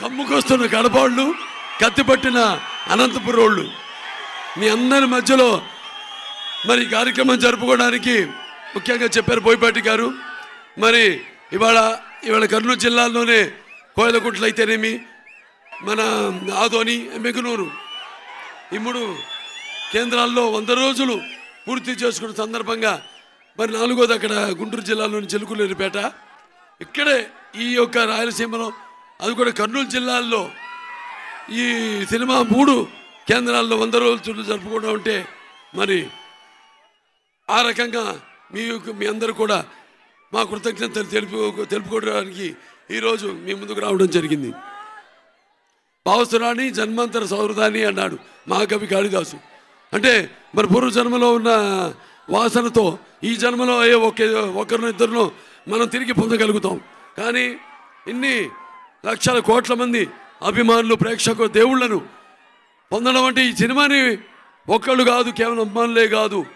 కమ్ముకొస్తున్న కడపాళ్ళు కత్తిపట్టిన అనంతపురోళ్ళు. మీ అందరి మధ్యలో మరి కార్యక్రమం జరుపుకోవడానికి ముఖ్యంగా చెప్పారు బోయపాటి గారు. మరి ఇవాళ ఇవాళ కర్నూలు జిల్లాలోనే కోయలకుంట్లు అయితేనేమి మన ఆదోని మెగునూరు ఈ మూడు కేంద్రాల్లో వంద రోజులు పూర్తి చేసుకున్న సందర్భంగా మరి నాలుగోది అక్కడ గుంటూరు జిల్లాలోని చిలుకులేరుపేట. ఇక్కడే ఈ యొక్క రాయలసీమలో అది కూడా కర్నూలు జిల్లాల్లో ఈ సినిమా మూడు కేంద్రాల్లో వంద రోజులు జరుపుకోవడం అంటే మరి ఆ రకంగా మీ మీ అందరూ కూడా మా కృతజ్ఞతలు తెలుపు తెలుపుకోవడానికి ఈరోజు మీ ముందుకు రావడం జరిగింది. భావసురాణి జన్మాంతర సౌహృదాన్ని అన్నాడు మహాకవి కాళిదాసు. అంటే మరి పూర్వ జన్మలో ఉన్న వాసనతో ఈ జన్మలో అయ్యే ఒకే ఒకరినో మనం తిరిగి పొందగలుగుతాం. కానీ ఇన్ని లక్షల కోట్ల మంది అభిమానులు ప్రేక్షకులు దేవుళ్ళను పొందడం అంటే ఈ సినిమాని ఒక్కళ్ళు కాదు కేవలం అభిమానులే కాదు.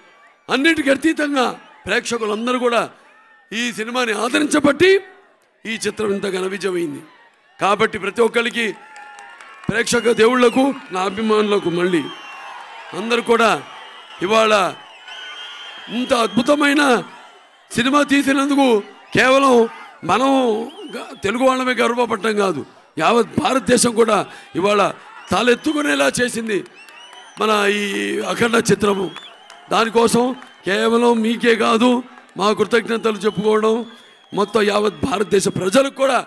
అన్నిటికీ అతీతంగా ప్రేక్షకులందరూ కూడా ఈ సినిమాని ఆదరించబట్టి ఈ చిత్రం ఇంత ఘన విజయమైంది. కాబట్టి ప్రతి ఒక్కరికి ప్రేక్షక దేవుళ్ళకు నా అభిమానులకు మళ్ళీ అందరూ కూడా ఇవాళ ఇంత అద్భుతమైన సినిమా తీసినందుకు కేవలం మనం గ- తెలుగు వాళ్ళమే గర్వపడటం కాదు. యావత్ భారతదేశం కూడా ఇవాళ తలెత్తుకునేలా చేసింది మన ఈ అఖండ చిత్రము. దానికోసం కేవలం మీకే కాదు మా కృతజ్ఞతలు చెప్పుకోవడం మొత్తం యావత్ భారతదేశ ప్రజలకు కూడా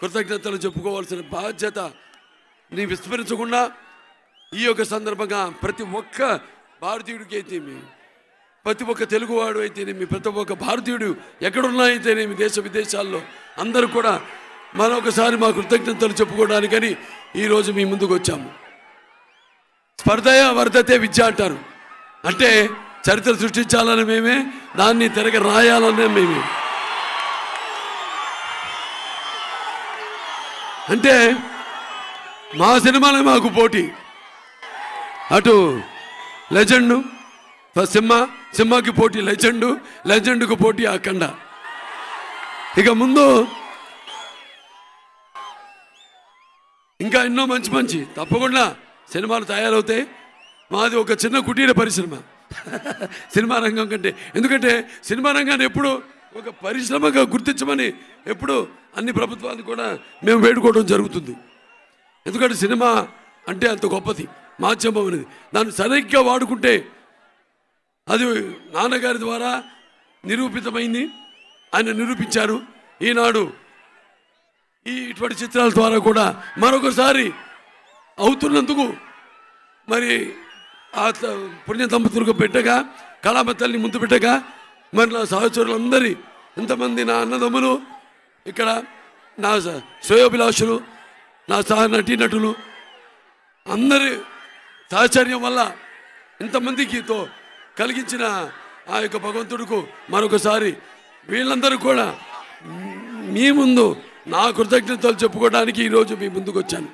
కృతజ్ఞతలు చెప్పుకోవాల్సిన బాధ్యత నీ విస్మరించకుండా ఈ యొక్క సందర్భంగా ప్రతి ఒక్క భారతీయుడికి అయితేమి ప్రతి ఒక్క తెలుగువాడు అయితేనేమి ప్రతి ఒక్క భారతీయుడు ఎక్కడున్నా అయితేనేమి దేశ విదేశాల్లో అందరూ కూడా మరొకసారి మా కృతజ్ఞతలు చెప్పుకోవడానికని ఈరోజు మీ ముందుకు వచ్చాము. స్పర్ధయ వర్ధతే విద్య అంటారు. అంటే చరిత్ర సృష్టించాలని మేమే దాన్ని తిరగ రాయాలనే మేమే. అంటే మా సినిమాలే మాకు పోటీ. అటు లెజెండ్ సింహ సింహకి పోటీ లెజెండు లెజెండ్కు పోటీ అఖండ ఇక ముందు ఇంకా ఎన్నో మంచి మంచి తప్పకుండా సినిమాలు తయారవుతాయి. మాది ఒక చిన్న కుటీర పరిశ్రమ. సినిమా రంగం కంటే. ఎందుకంటే సినిమా రంగాన్ని ఎప్పుడు ఒక పరిశ్రమగా గుర్తించమని ఎప్పుడు అన్ని ప్రభుత్వాలు కూడా మేము వేడుకోవడం జరుగుతుంది. ఎందుకంటే సినిమా అంటే అంత గొప్పది మాధ్యమం అనేది. దాన్ని సరిగ్గా వాడుకుంటే అది నాన్నగారి ద్వారా నిరూపితమైంది. ఆయన నిరూపించారు. ఈనాడు ఈ ఇటువంటి చిత్రాల ద్వారా కూడా మరొకసారి అవుతున్నందుకు మరి ఆ త- పుణ్య దంపతులకు పెట్టగా కళామ తల్లి ముందు పెట్టగా మరి నా సహచరులందరి ఇంతమంది నా అన్నదమ్ములు ఇక్కడ నా స- శ్రేయోభిలాషులు నా సహ నటీనటులు అందరి సహచర్యం వల్ల ఇంతమందికి తో కలిగించిన ఆ యొక్క భగవంతుడుకు మరొకసారి వీళ్ళందరూ కూడా మీ ముందు నా కృతజ్ఞతలు చెప్పుకోవడానికి ఈరోజు మీ ముందుకు వచ్చాను.